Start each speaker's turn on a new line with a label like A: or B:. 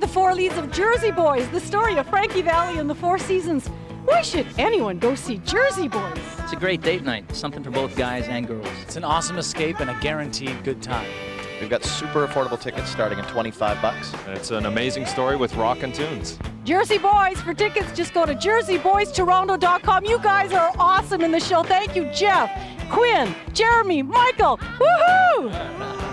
A: The four leads of Jersey Boys, the story of Frankie Valli and the Four Seasons. Why should anyone go see Jersey Boys?
B: It's a great date night, something for both guys and girls.
C: It's an awesome escape and a guaranteed good time.
D: We've got super affordable tickets starting at 25 bucks.
E: It's an amazing story with rockin' tunes.
A: Jersey Boys, for tickets, just go to jerseyboystoronto.com. You guys are awesome in the show. Thank you, Jeff, Quinn, Jeremy, Michael. Woohoo!